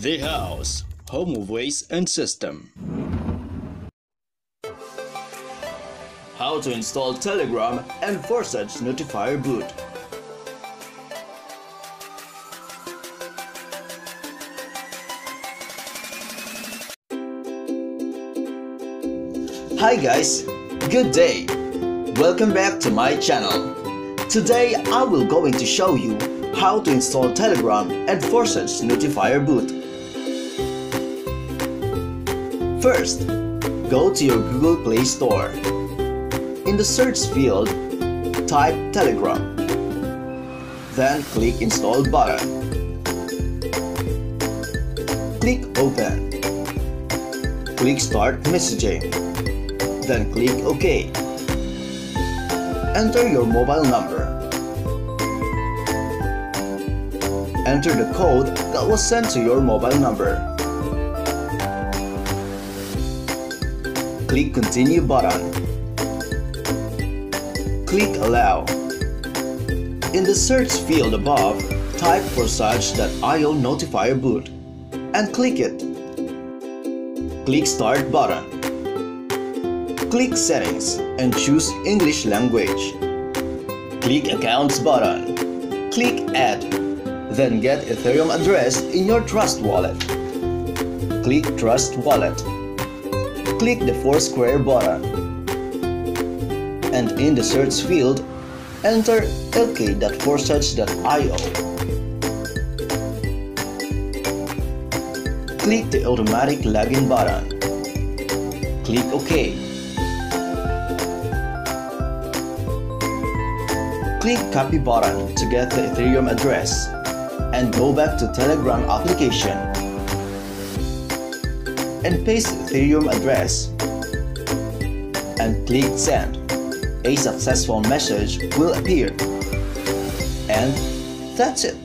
The HOWS, home of ways and system. How to install Telegram and Forsage Notifier Boot. Hi guys, good day. Welcome back to my channel. Today I will going to show you how to install Telegram and Forsage Notifier Boot. First, go to your Google Play Store. In the search field, type Telegram. Then click Install button. Click Open. Click Start Messaging. Then click OK. Enter your mobile number. Enter the code that was sent to your mobile number. Click Continue button. Click Allow. In the search field above, type for Forsage.io notifier boot and click it. Click Start button. Click Settings and choose English language. Click Accounts button. Click Add. Then get Ethereum address in your Trust wallet. Click Trust Wallet. Click the four square button. And in the search field, enter lk.forsage.io. Click the automatic login button. Click OK. Click copy button to get the Ethereum address and go back to Telegram application and paste the Ethereum address and click send. A successful message will appear. And that's it.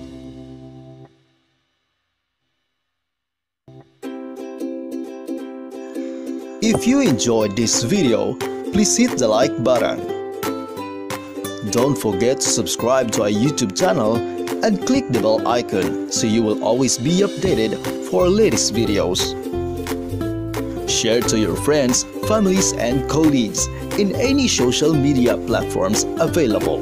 If you enjoyed this video, please hit the like button. Don't forget to subscribe to our YouTube channel and click the bell icon so you will always be updated for our latest videos. Share to your friends, families, and colleagues in any social media platforms available.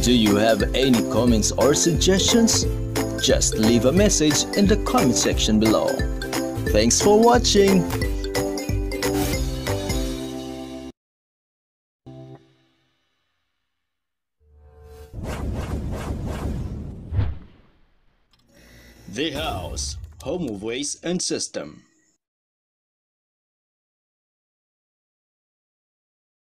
Do you have any comments or suggestions? Just leave a message in the comment section below. Thanks for watching! The HOWS, home of ways and system.